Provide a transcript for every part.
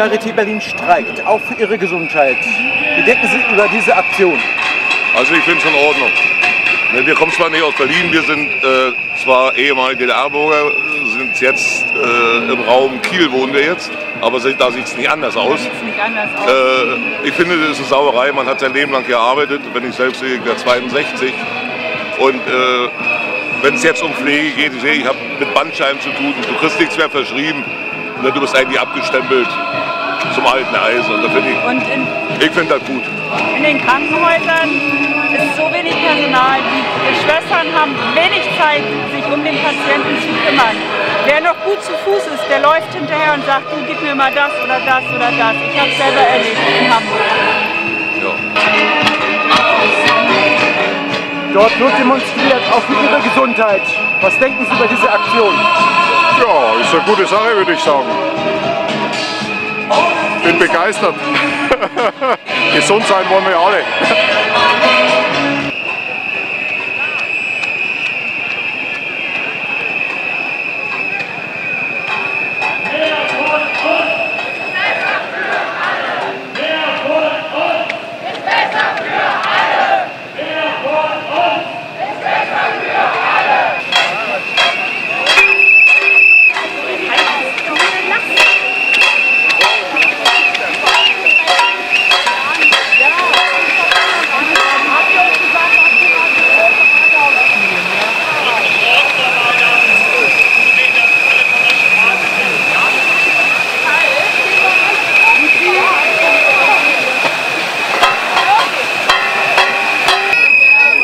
Die Charité Berlin streikt, auch für ihre Gesundheit. Wie denken Sie über diese Aktion? Also ich finde es in Ordnung. Ne, wir kommen zwar nicht aus Berlin, wir sind äh, zwar ehemalige DDR-Bürger, sind jetzt äh, im Raum Kiel wohnen wir jetzt, aber da sieht es nicht anders aus. Nicht anders aus. Äh, ich finde, das ist eine Sauerei. Man hat sein Leben lang gearbeitet. Wenn ich selbst sehe, ich bin 62. Und äh, wenn es jetzt um Pflege geht, ich sehe, ich habe mit Bandscheiben zu tun. Du kriegst nichts mehr verschrieben. Ne, du bist eigentlich abgestempelt zum alten Eis. Und ich, ich finde das gut. in den Krankenhäusern ist so wenig Personal. Die Schwestern haben wenig Zeit, sich um den Patienten zu kümmern. Wer noch gut zu Fuß ist, der läuft hinterher und sagt, du gib mir mal das oder das oder das. Ich habe es selber erlebt in Hamburg. Ja. Dort wird demonstriert, auch für ihre Gesundheit. Was denken Sie über diese Aktion? Ja, ist eine gute Sache, würde ich sagen. Bin begeistert. Gesund sein wollen wir alle.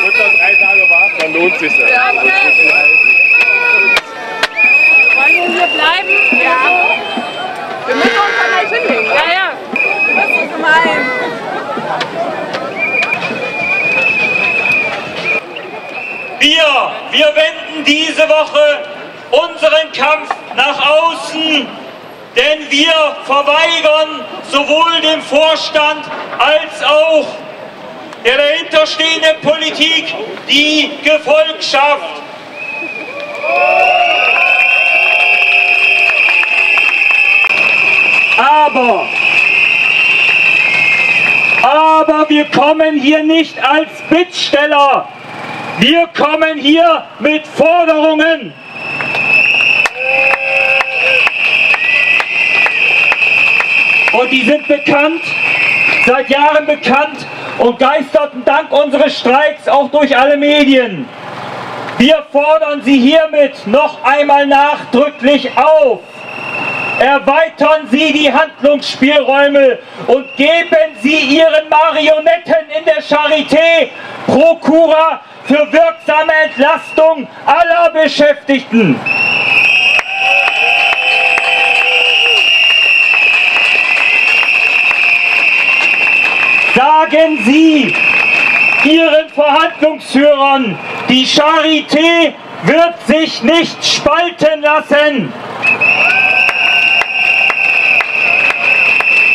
Wird da drei Tage warten, dann lohnt sich das. Wollen wir hier bleiben? Ja. Wir müssen uns dann gleich hinlegen. Ja, ja. Das ist gemein. Wir, wir wenden diese Woche unseren Kampf nach außen, denn wir verweigern sowohl dem Vorstand als auch der dahinterstehenden Politik die Gefolgschaft. Aber, aber wir kommen hier nicht als Bittsteller. Wir kommen hier mit Forderungen. Und die sind bekannt, seit Jahren bekannt und geisterten dank unseres Streiks auch durch alle Medien. Wir fordern Sie hiermit noch einmal nachdrücklich auf. Erweitern Sie die Handlungsspielräume und geben Sie Ihren Marionetten in der Charité Prokura für wirksame Entlastung aller Beschäftigten. Sagen Sie Ihren Verhandlungsführern, die Charité wird sich nicht spalten lassen.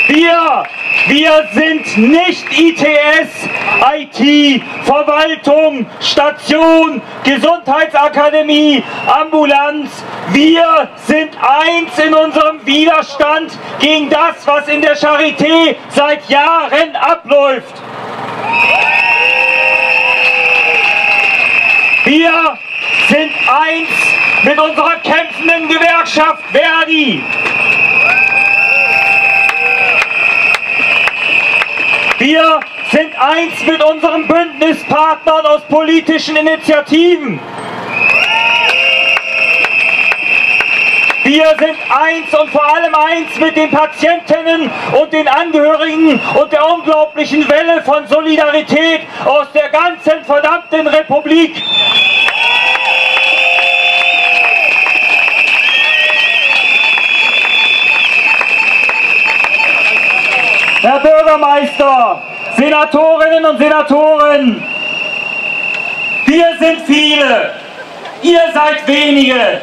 Wir, wir sind nicht ITS, IT, Verwaltung, Station, Gesundheitsakademie, Ambulanz. Wir sind eins in unserem Widerstand gegen das, was in der Charité seit Jahren abläuft. Wir sind eins mit unserer kämpfenden Gewerkschaft Verdi. Wir sind eins mit unseren Bündnispartnern aus politischen Initiativen. Wir sind eins und vor allem eins mit den Patientinnen und den Angehörigen und der unglaublichen Welle von Solidarität aus der ganzen verdammten Republik. Herr Bürgermeister, Senatorinnen und Senatoren, wir sind viele, ihr seid wenige,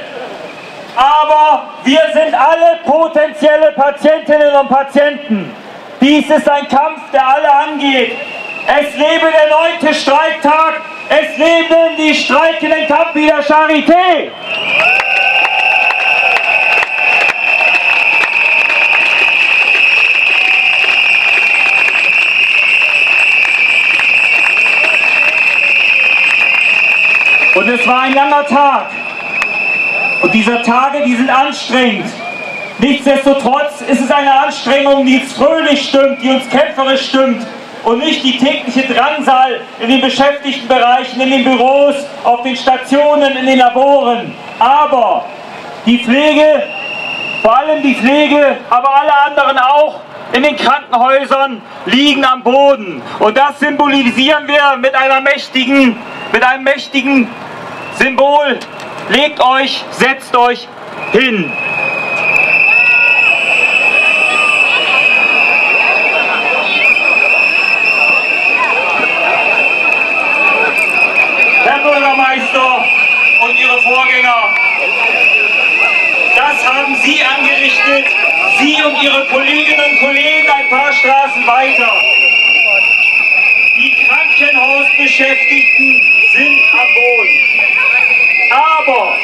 aber wir sind alle potenzielle Patientinnen und Patienten. Dies ist ein Kampf, der alle angeht. Es lebe der neunte Streiktag, es leben die streikenden Kampf der Charité. Und es war ein langer Tag. Und diese Tage, die sind anstrengend. Nichtsdestotrotz ist es eine Anstrengung, die uns fröhlich stimmt, die uns kämpferisch stimmt und nicht die tägliche Drangsal in den Beschäftigtenbereichen, in den Büros, auf den Stationen, in den Laboren. Aber die Pflege, vor allem die Pflege, aber alle anderen auch, in den Krankenhäusern liegen am Boden. Und das symbolisieren wir mit einer mächtigen, mit einem mächtigen Symbol. Legt euch, setzt euch hin. Herr Bürgermeister und Ihre Vorgänger, das haben Sie angerichtet, Sie und Ihre Kolleginnen und Kollegen ein paar Straßen weiter. Die Krankenhausbeschäftigten sind am Boden. Aber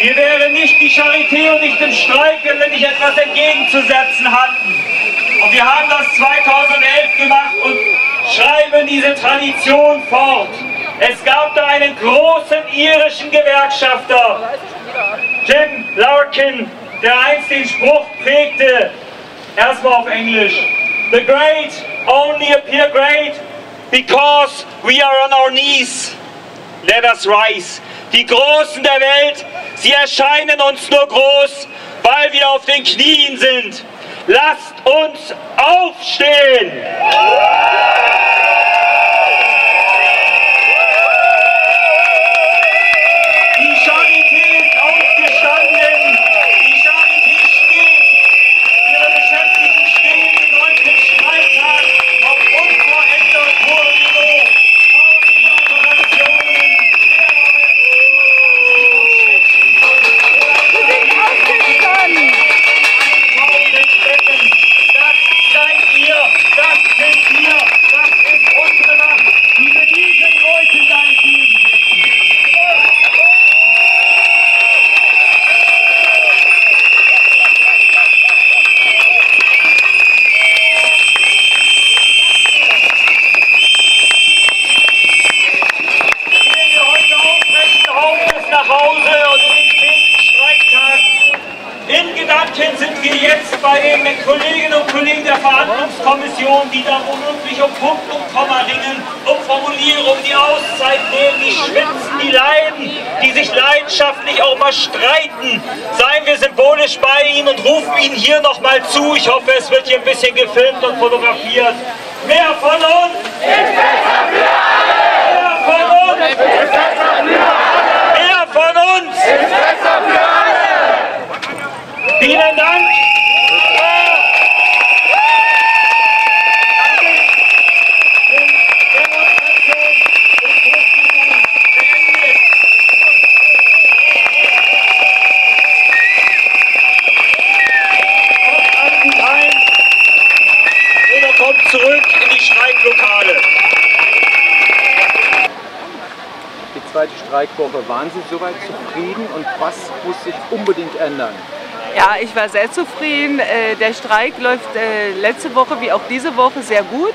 wir wären nicht die Charité und nicht im Streik, wenn wir nicht etwas entgegenzusetzen hatten. Und wir haben das 2011 gemacht und schreiben diese Tradition fort. Es gab da einen großen irischen Gewerkschafter, Jim Larkin, der einst den Spruch prägte, erstmal auf Englisch, The great only appear great because we are on our knees. Let us rise. Die Großen der Welt, sie erscheinen uns nur groß, weil wir auf den Knien sind. Lasst uns aufstehen! Die Charité ist aufgestanden. Die Charité steht. Ihre Beschäftigten stehen im neunten Streiktag auf unverändert hohem Niveau. Tausende Operationen, Aufgestanden! Das seid ihr, das sind wir, das ist unsere Macht, die wir diesen Leuten da entgegensetzen. Gehen wir heute aufrechten Hauptes nach Hause und in den zehnten Streiktag. In Gedanken sind wir jetzt bei den Kolleginnen und Kollegen der Verhandlungskommission, die da womöglich um Punkt und Komma ringen, um Formulierung, die Auszeit nehmen, die schwitzen, die leiden, die sich leidenschaftlich auch mal streiten. Seien wir symbolisch bei ihnen und rufen ihnen hier nochmal zu. Ich hoffe, es wird hier ein bisschen gefilmt und fotografiert. Mehr von uns! Mehr von uns! Mehr von uns! Vielen Dank! Demonstration ist hochgegangen, beendet. Kommt alle gut ein oder kommt zurück in die Streiklokale. Die zweite Streikwoche. Waren Sie soweit zufrieden und was muss sich unbedingt ändern? Ja, ich war sehr zufrieden. Äh, Der Streik läuft äh, letzte Woche wie auch diese Woche sehr gut.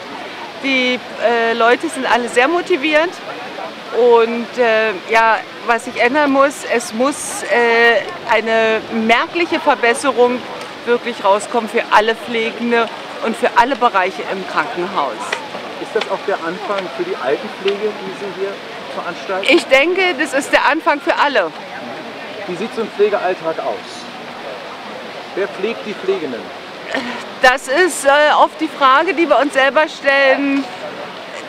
Die äh, Leute sind alle sehr motiviert. Und ja, was sich ändern muss, es muss eine merkliche Verbesserung wirklich rauskommen für alle Pflegende und für alle Bereiche im Krankenhaus. Ist das auch der Anfang für die Altenpflege, die Sie hier veranstalten? Ich denke, das ist der Anfang für alle. Wie sieht so ein Pflegealltag aus? Wer pflegt die Pflegenden? Das ist äh, oft die Frage, die wir uns selber stellen.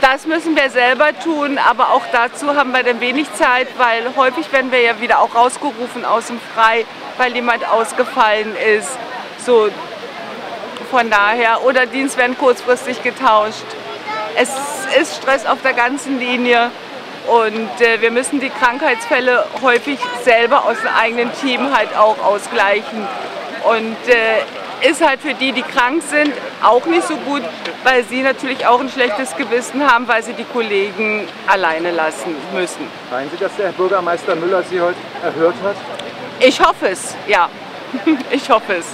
Das müssen wir selber tun, aber auch dazu haben wir dann wenig Zeit, weil häufig werden wir ja wieder auch rausgerufen aus dem Frei, weil jemand ausgefallen ist. So von daher, oder Dienst werden kurzfristig getauscht. Es ist Stress auf der ganzen Linie und äh, wir müssen die Krankheitsfälle häufig selber aus dem eigenen Team halt auch ausgleichen. Und äh, ist halt für die, die krank sind, auch nicht so gut, weil sie natürlich auch ein schlechtes Gewissen haben, weil sie die Kollegen alleine lassen müssen. Meinen Sie, dass der Herr Bürgermeister Müller Sie heute erhört hat? Ich hoffe es, ja. Ich hoffe es.